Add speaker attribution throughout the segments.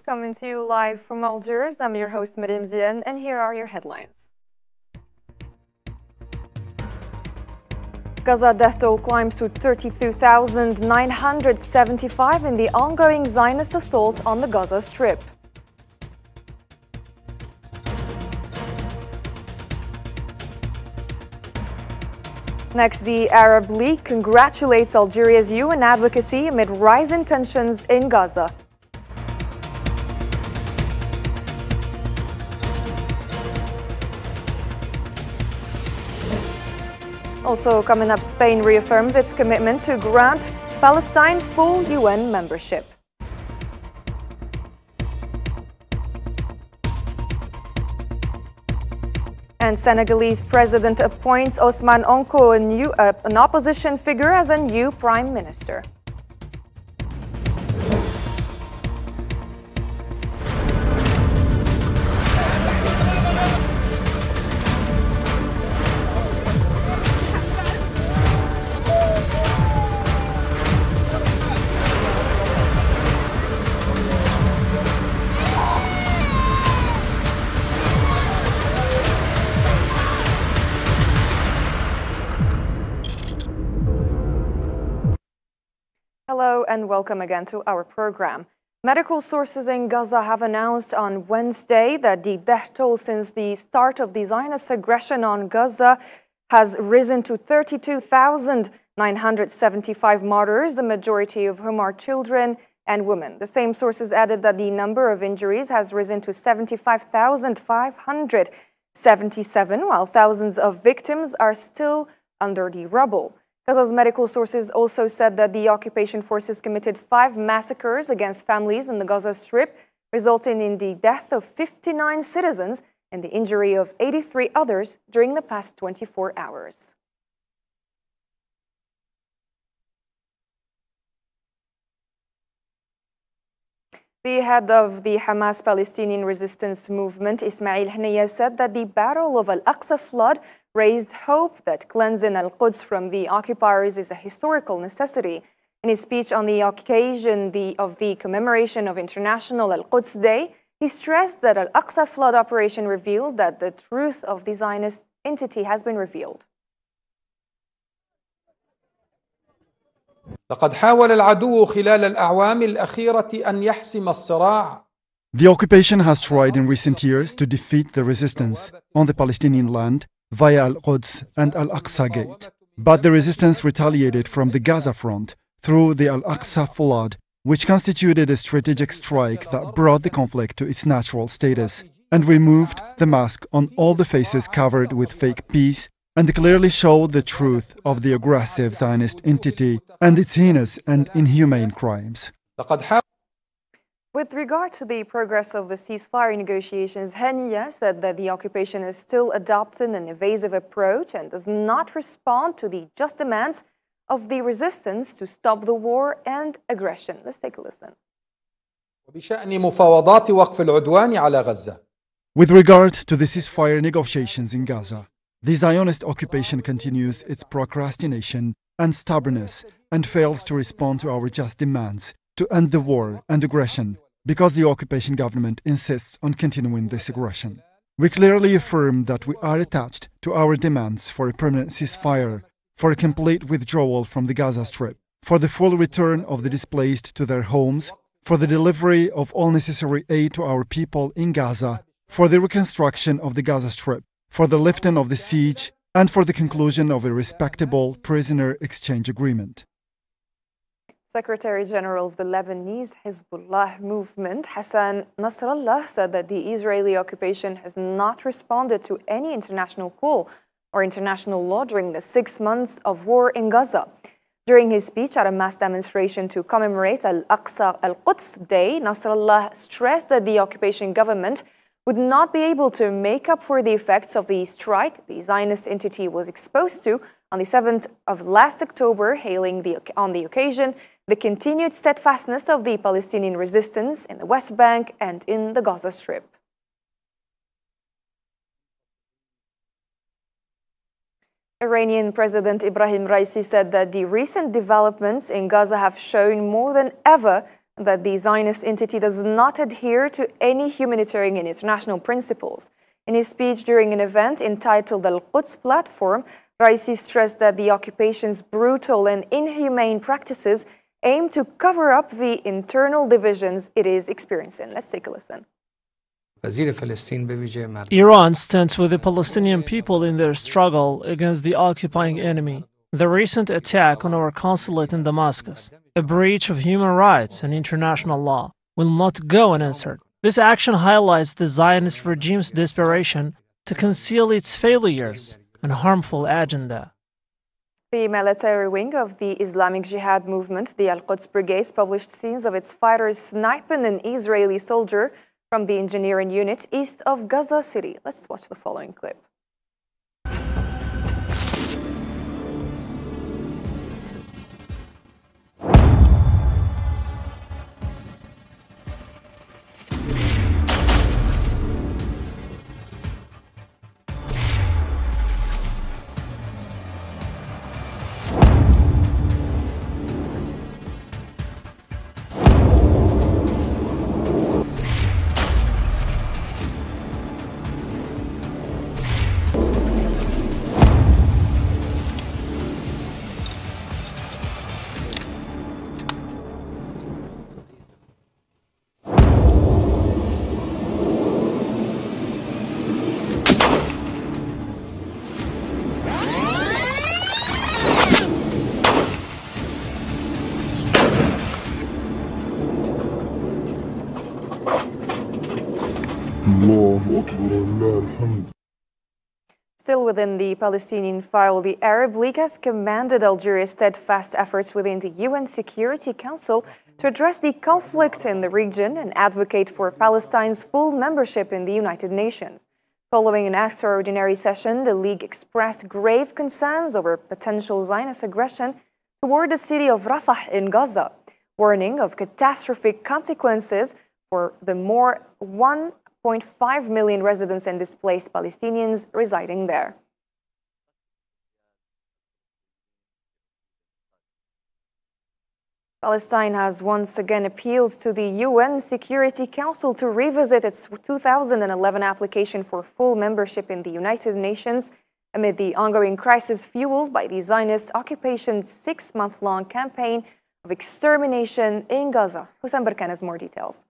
Speaker 1: Coming to you live from Algiers, I'm your host Madim Zian, and here are your headlines. Gaza death toll climbs to 32,975 in the ongoing Zionist assault on the Gaza Strip. Next, the Arab League congratulates Algeria's UN advocacy amid rising tensions in Gaza. Also coming up, Spain reaffirms its commitment to grant Palestine full UN membership. And Senegalese president appoints Ousmane Sonko, a new, uh, an opposition figure, as a new prime minister. And welcome again to our program. Medical sources in Gaza have announced on Wednesday that the death toll since the start of the Zionist aggression on Gaza has risen to 32,975 martyrs, the majority of whom are children and women. The same sources added that the number of injuries has risen to 75,577, while thousands of victims are still under the rubble. Gaza's medical sources also said that the occupation forces committed five massacres against families in the Gaza Strip, resulting in the death of 59 citizens and the injury of 83 others during the past 24 hours. The head of the Hamas Palestinian resistance movement, Ismail Haniyeh, said that the Battle of Al Aqsa flood raised hope that cleansing al-Quds from the occupiers is a historical necessity. In his speech on the occasion the, of the commemoration of International Al-Quds Day, he stressed that Al-Aqsa flood operation revealed that the truth of the Zionist entity has been revealed.
Speaker 2: The occupation has tried in recent years to defeat the resistance on the Palestinian land via Al Quds and Al Aqsa Gate. But the resistance retaliated from the Gaza front through the Al Aqsa flood, which constituted a strategic strike that brought the conflict to its natural status and removed the mask on all the faces covered with fake peace and clearly showed the truth of the aggressive Zionist entity and its heinous and inhumane crimes.
Speaker 1: With regard to the progress of the ceasefire negotiations, Haniyeh said that the occupation is still adopting an evasive approach and does not respond to the just demands of the resistance to stop the war and aggression. Let's take a listen.
Speaker 2: With regard to the ceasefire negotiations in Gaza, the Zionist occupation continues its procrastination and stubbornness and fails to respond to our just demands to end the war and aggression because the occupation government insists on continuing this aggression. We clearly affirm that we are attached to our demands for a permanent ceasefire, for a complete withdrawal from the Gaza Strip, for the full return of the displaced to their homes, for the delivery of all necessary aid to our people in Gaza, for the reconstruction of the Gaza Strip, for the lifting of the siege, and for the conclusion of a respectable prisoner exchange agreement.
Speaker 1: Secretary General of the Lebanese Hezbollah movement, Hassan Nasrallah, said that the Israeli occupation has not responded to any international call or international law during the six months of war in Gaza. During his speech at a mass demonstration to commemorate Al Aqsa Al Quds Day, Nasrallah stressed that the occupation government would not be able to make up for the effects of the strike the Zionist entity was exposed to on the 7th of last October, hailing the, on the occasion the continued steadfastness of the Palestinian resistance in the West Bank and in the Gaza Strip. Iranian President Ibrahim Raisi said that the recent developments in Gaza have shown more than ever that the Zionist entity does not adhere to any humanitarian and international principles. In his speech during an event entitled the Al-Quds Platform, Raisi stressed that the occupation's brutal and inhumane practices aim to cover up the internal divisions it is experiencing. Let's take a listen.
Speaker 3: Iran stands with the Palestinian people in their struggle against the occupying enemy. The recent attack on our consulate in Damascus, a breach of human rights and international law, will not go unanswered. This action highlights the Zionist regime's desperation to conceal its failures and harmful agenda.
Speaker 1: The military wing of the Islamic Jihad movement, the Al-Quds Brigades, published scenes of its fighters sniping an Israeli soldier from the engineering unit east of Gaza City. Let's watch the following clip. Within the Palestinian file, the Arab League has commanded Algeria's steadfast efforts within the UN Security Council to address the conflict in the region and advocate for Palestine's full membership in the United Nations. Following an extraordinary session, the League expressed grave concerns over potential Zionist aggression toward the city of Rafah in Gaza, warning of catastrophic consequences for the more 1.5 million residents and displaced Palestinians residing there. Palestine has once again appealed to the UN Security Council to revisit its 2011 application for full membership in the United Nations amid the ongoing crisis fueled by the Zionist occupation's six month long campaign of extermination in Gaza. Hussein Barkan has more details.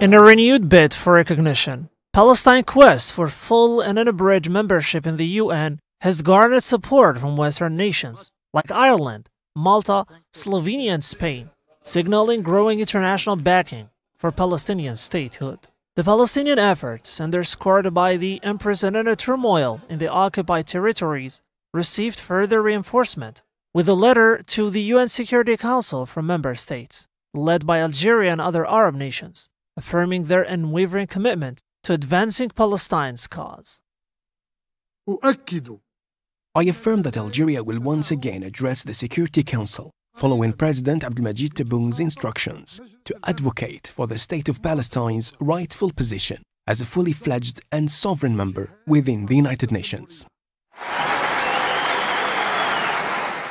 Speaker 3: In a renewed bid for recognition, Palestine's quest for full and unabridged membership in the UN has garnered support from Western nations like Ireland, Malta, Slovenia, and Spain, signaling growing international backing for Palestinian statehood. The Palestinian efforts, underscored by the unprecedented turmoil in the occupied territories, received further reinforcement with a letter to the UN Security Council from member states, led by Algeria and other Arab nations, affirming their unwavering commitment to advancing Palestine's cause.
Speaker 4: I affirm that Algeria will once again address the Security Council following President Abdelmajid Tebboune's instructions to advocate for the State of Palestine's rightful position as a fully fledged and sovereign member within the United Nations.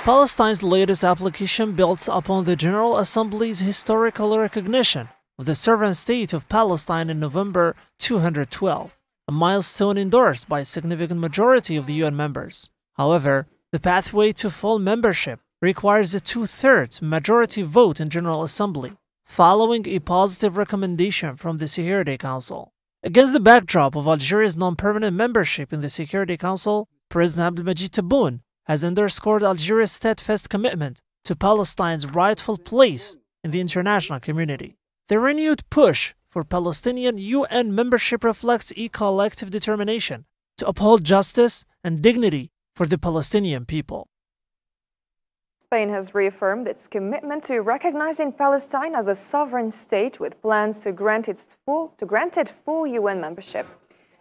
Speaker 3: Palestine's latest application builds upon the General Assembly's historical recognition of the sovereign state of Palestine in November 212, a milestone endorsed by a significant majority of the UN members. However, the pathway to full membership requires a two thirds majority vote in General Assembly, following a positive recommendation from the Security Council. Against the backdrop of Algeria's non permanent membership in the Security Council, President Abdelmajid Tebboune has underscored Algeria's steadfast commitment to Palestine's rightful place in the international community. The renewed push for Palestinian UN membership reflects a collective determination to uphold justice and dignity for the Palestinian people.
Speaker 1: Spain has reaffirmed its commitment to recognizing Palestine as a sovereign state with plans to grant, its full, to grant it full UN membership.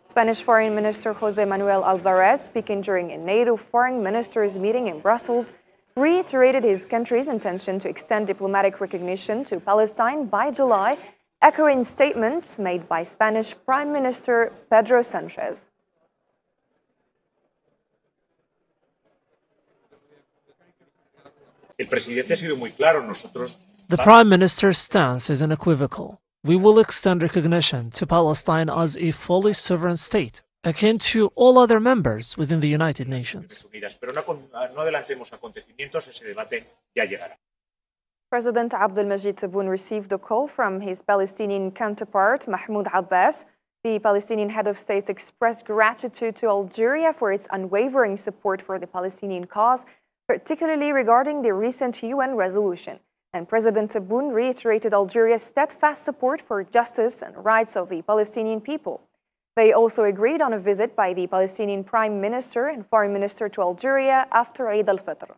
Speaker 1: Spanish Foreign Minister Jose Manuel Albares, speaking during a NATO foreign ministers meeting in Brussels, reiterated his country's intention to extend diplomatic recognition to Palestine by July, echoing statements made by Spanish Prime Minister Pedro Sanchez.
Speaker 5: El presidente ha sido muy claro. Nosotros
Speaker 3: The Prime Minister's stance is unequivocal. We will extend recognition to Palestine as a fully sovereign state, akin to all other members within the United Nations.
Speaker 5: Pero no, ah, no adelantemos acontecimientos, ese debate ya llegará.
Speaker 1: President Abdelmajid Tebboune received a call from his Palestinian counterpart, Mahmoud Abbas. The Palestinian head of state expressed gratitude to Algeria for its unwavering support for the Palestinian cause, particularly regarding the recent UN resolution. And President Tebboune reiterated Algeria's steadfast support for justice and rights of the Palestinian people. They also agreed on a visit by the Palestinian Prime Minister and Foreign Minister to Algeria after Eid al-Fitr.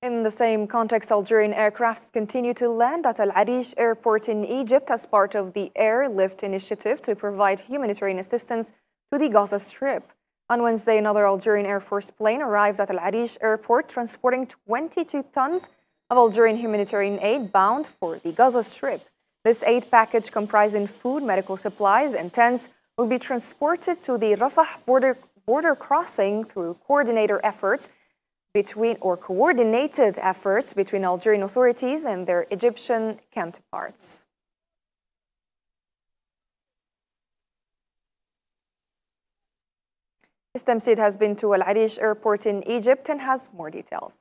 Speaker 1: In the same context, Algerian aircrafts continue to land at Al Arish airport in Egypt as part of the Airlift initiative to provide humanitarian assistance to the Gaza Strip. On Wednesday, another Algerian Air Force plane arrived at Al Arish airport transporting 22 tons of Algerian humanitarian aid bound for the Gaza Strip. This aid package comprising food, medical supplies, and tents will be transported to the Rafah border, border crossing through coordinator efforts between or coordinated efforts between Algerian authorities and their Egyptian counterparts. Islam Said has been to Al Arish airport in Egypt and has more details.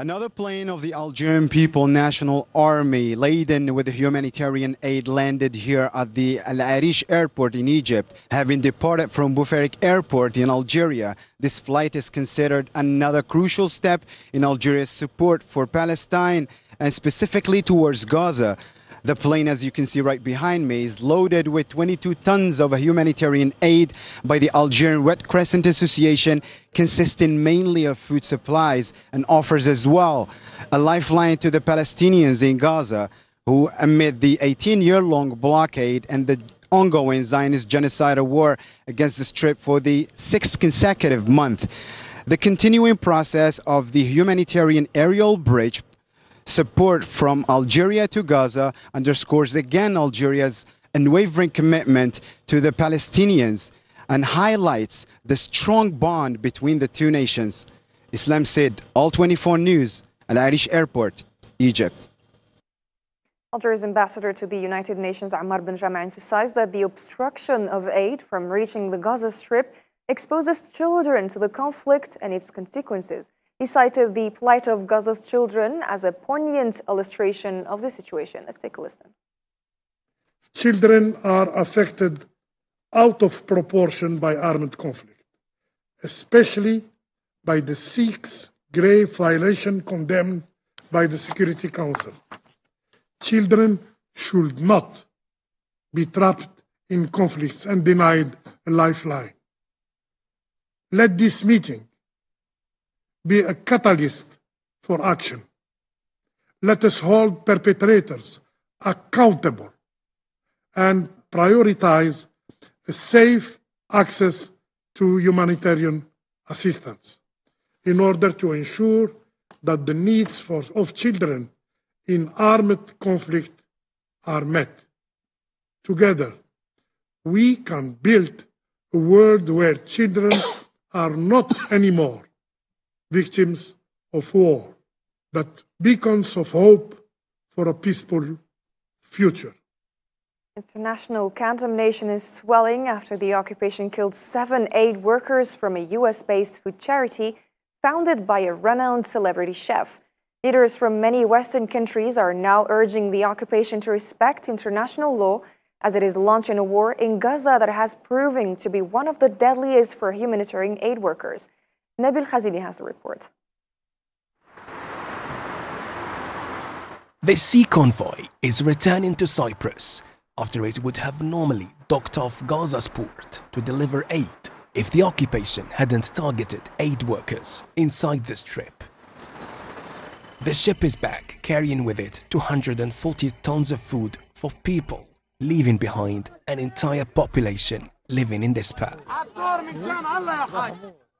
Speaker 6: Another plane of the Algerian People National Army laden with humanitarian aid landed here at the Al Arish airport in Egypt. Having departed from Boufarik airport in Algeria, this flight is considered another crucial step in Algeria's support for Palestine and specifically towards Gaza. The plane, as you can see right behind me, is loaded with 22 tons of humanitarian aid by the Algerian Red Crescent Association, consisting mainly of food supplies and offers as well. A lifeline to the Palestinians in Gaza, who, amid the 18 year long blockade and the ongoing Zionist genocidal war against the Strip for the sixth consecutive month, the continuing process of the humanitarian aerial bridge support from Algeria to Gaza underscores again Algeria's unwavering commitment to the Palestinians and highlights the strong bond between the two nations. Islam Said, All 24 News, Al Arish Airport, Egypt.
Speaker 1: Algeria's ambassador to the United Nations, Amar Bendjama, emphasized that the obstruction of aid from reaching the Gaza Strip exposes children to the conflict and its consequences. He cited the plight of Gaza's children as a poignant illustration of the situation. Let's take a listen.
Speaker 7: Children are affected out of proportion by armed conflict, especially by the six grave violation condemned by the Security Council. Children should not be trapped in conflicts and denied a lifeline. Let this meeting be a catalyst for action. Let us hold perpetrators accountable and prioritize safe access to humanitarian assistance in order to ensure that the needs for, of children in armed conflict are met. Together, we can build a world where children are not anymore victims of war, but beacons of hope for a peaceful future.
Speaker 1: International condemnation is swelling after the occupation killed seven aid workers from a US based food charity founded by a renowned celebrity chef. Leaders from many Western countries are now urging the occupation to respect international law as it is launching a war in Gaza that has proven to be one of the deadliest for humanitarian aid workers. Nabil Khazini has a report.
Speaker 4: The sea convoy is returning to Cyprus after it would have normally docked off Gaza's port to deliver aid if the occupation hadn't targeted aid workers inside the strip. The ship is back, carrying with it 240 tons of food for people, leaving behind an entire population living in despair.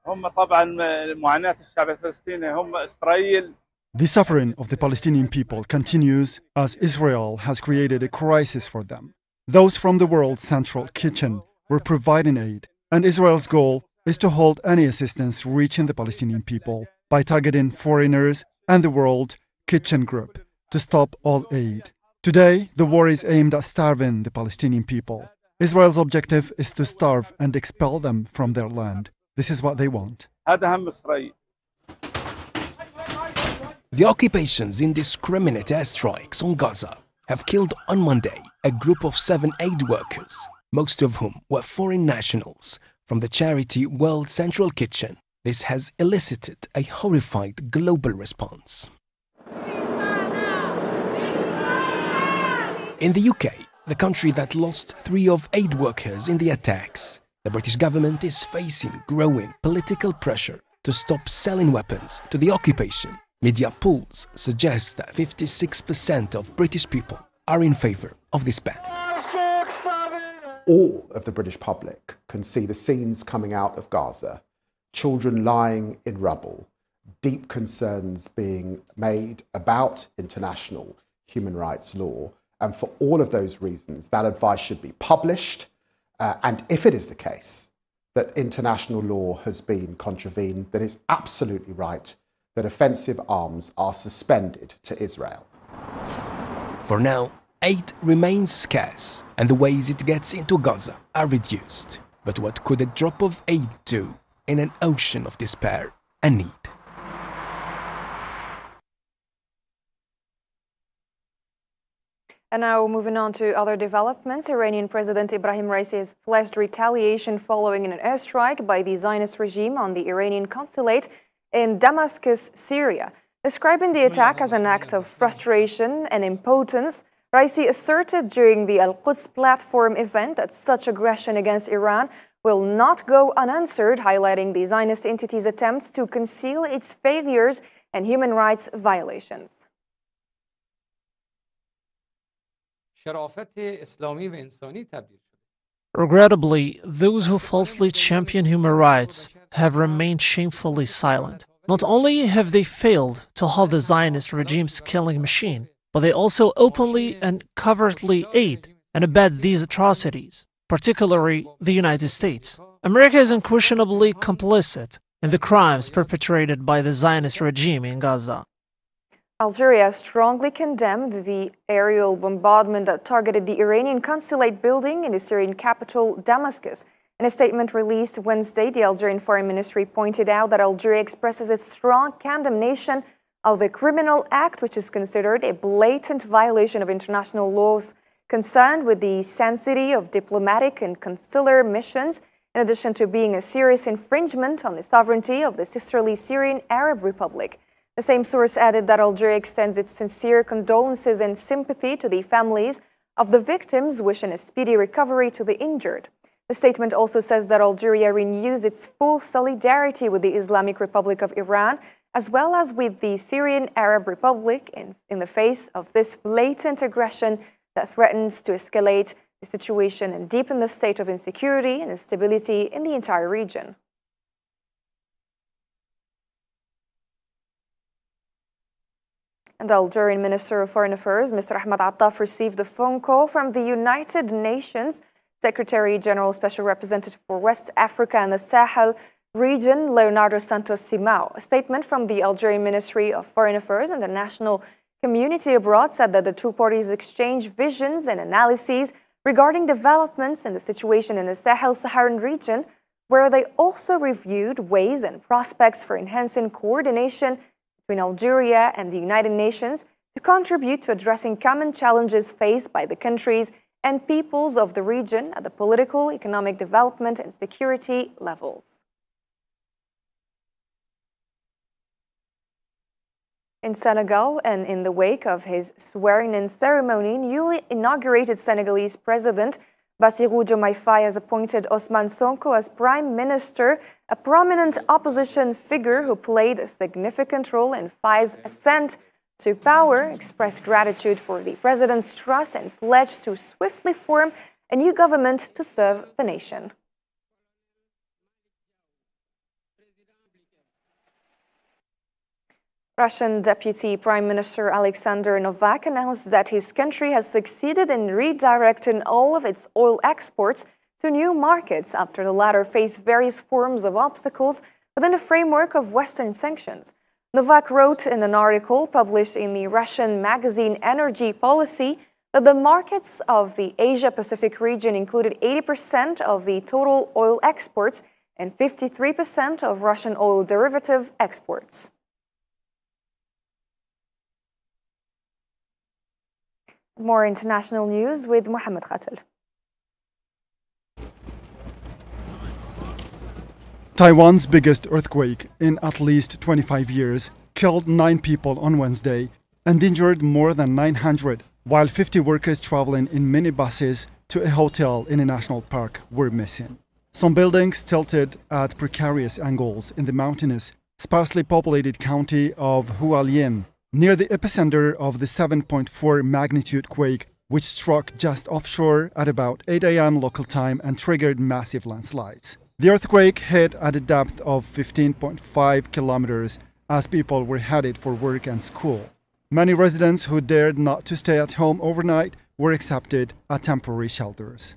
Speaker 8: هم طبعا معاناة الشعب الفلسطيني هم إسرائيل
Speaker 2: The suffering of the Palestinian people continues as Israel has created a crisis for them. Those from the world's central kitchen were providing aid, and Israel's goal is to halt any assistance reaching the Palestinian people by targeting foreigners and the World Kitchen Group to stop all aid. Today, the war is aimed at starving the Palestinian people. Israel's objective is to starve and expel them from their land. This is what they want.
Speaker 4: The occupation's indiscriminate airstrikes on Gaza have killed on Monday a group of seven aid workers, most of whom were foreign nationals, from the charity World Central Kitchen. This has elicited a horrified global response. In the UK, the country that lost three of aid workers in the attacks, the British government is facing growing political pressure to stop selling weapons to the occupation. Media polls suggest that 56% of British people are in favour of this ban.
Speaker 9: all of the British public can see the scenes coming out of Gaza, children lying in rubble, deep concerns being made about international human rights law. And for all of those reasons, that advice should be published. Uh, and if it is the case that international law has been contravened, then it's absolutely right that offensive arms are suspended to Israel.
Speaker 4: For now, aid remains scarce and the ways it gets into Gaza are reduced. But what could a drop of aid do in an ocean of despair and need?
Speaker 1: And now moving on to other developments, Iranian President Ibrahim Raisi has pledged retaliation following an airstrike by the Zionist regime on the Iranian consulate in Damascus, Syria. Describing the attack as an act of frustration and impotence, Raisi asserted during the Al Quds platform event that such aggression against Iran will not go unanswered, highlighting the Zionist entity's attempts to conceal its failures and human rights violations.
Speaker 10: شرافت اسلامی و انسانی تبدیل شده
Speaker 3: Regrettably, those who falsely champion human rights have remained shamefully silent. Not only have they failed to halt the Zionist regime's killing machine, but they also openly and covertly aid and abet these atrocities, particularly the United States. America is unquestionably complicit in the crimes perpetrated by the Zionist regime in Gaza.
Speaker 1: Algeria strongly condemned the aerial bombardment that targeted the Iranian consulate building in the Syrian capital, Damascus. In a statement released Wednesday, the Algerian Foreign Ministry pointed out that Algeria expresses its strong condemnation of the criminal act, which is considered a blatant violation of international laws concerned with the sanctity of diplomatic and consular missions, in addition to being a serious infringement on the sovereignty of the sisterly Syrian Arab Republic. The same source added that Algeria extends its sincere condolences and sympathy to the families of the victims, wishing a speedy recovery to the injured. The statement also says that Algeria renews its full solidarity with the Islamic Republic of Iran, as well as with the Syrian Arab Republic, in, in the face of this blatant aggression that threatens to escalate the situation and deepen the state of insecurity and instability in the entire region. And Algerian Minister of Foreign Affairs, Mr. Ahmad Attaf, received a phone call from the United Nations Secretary General Special Representative for West Africa and the Sahel region, Leonardo Santos Simao. A statement from the Algerian Ministry of Foreign Affairs and the national community abroad said that the two parties exchanged visions and analyses regarding developments in the situation in the Sahel Saharan region, where they also reviewed ways and prospects for enhancing coordination between Algeria and the United Nations to contribute to addressing common challenges faced by the countries and peoples of the region at the political, economic development, and security levels. In Senegal, and in the wake of his swearing in ceremony, newly inaugurated Senegalese President Bassirou Diomaye Faye has appointed Ousmane Sonko as Prime Minister, a prominent opposition figure who played a significant role in Faye's ascent to power, expressed gratitude for the president's trust, and pledged to swiftly form a new government to serve the nation. Russian Deputy Prime Minister Alexander Novak announced that his country has succeeded in redirecting all of its oil exports to new markets after the latter faced various forms of obstacles within the framework of Western sanctions. Novak wrote in an article published in the Russian magazine Energy Policy that the markets of the Asia Pacific region included 80% of the total oil exports and 53% of Russian oil derivative exports. More international news with Mohammed Khatel.
Speaker 2: Taiwan's biggest earthquake in at least 25 years killed nine people on Wednesday and injured more than 900, while 50 workers traveling in minibuses to a hotel in a national park were missing. Some buildings tilted at precarious angles in the mountainous, sparsely populated county of Hualien, near the epicenter of the 7.4 magnitude quake, which struck just offshore at about 8 a.m. local time and triggered massive landslides. The earthquake hit at a depth of 15.5 kilometers as people were headed for work and school. Many residents who dared not to stay at home overnight were accepted at temporary shelters.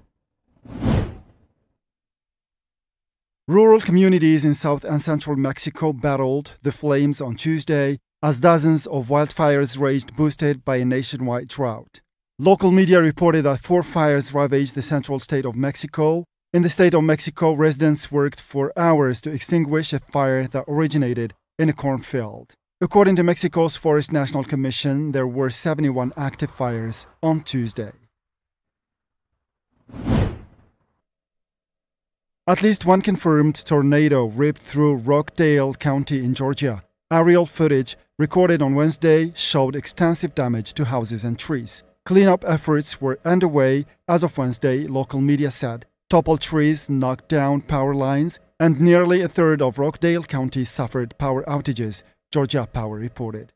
Speaker 2: Rural communities in south and central Mexico battled the flames on Tuesday as dozens of wildfires raged, boosted by a nationwide drought. Local media reported that four fires ravaged the central state of Mexico. In the state of Mexico, residents worked for hours to extinguish a fire that originated in a cornfield. According to Mexico's Forest National Commission, there were 71 active fires on Tuesday. At least one confirmed tornado ripped through Rockdale County in Georgia. Aerial footage recorded on Wednesday showed extensive damage to houses and trees. Cleanup efforts were underway as of Wednesday, local media said. Toppled trees knocked down power lines, and nearly a third of Rockdale County suffered power outages, Georgia Power reported.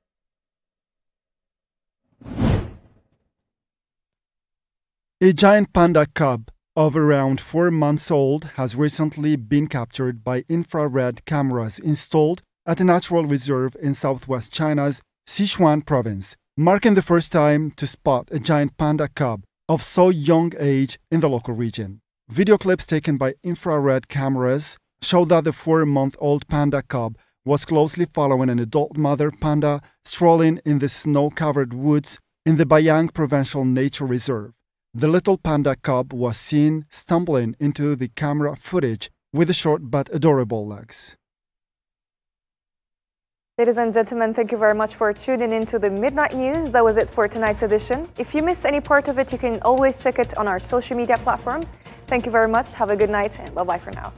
Speaker 2: A giant panda cub of around four months old has recently been captured by infrared cameras installed at a natural reserve in southwest China's Sichuan province, marking the first time to spot a giant panda cub of so young age in the local region. Video clips taken by infrared cameras show that the four month old panda cub was closely following an adult mother panda strolling in the snow covered woods in the Baiyang Provincial Nature Reserve. The little panda cub was seen stumbling into the camera footage with short but adorable legs.
Speaker 1: Ladies and gentlemen, thank you very much for tuning in to the Midnight News. That was it for tonight's edition. If you missed any part of it, you can always check it on our social media platforms. Thank you very much. Have a good night and bye bye for now.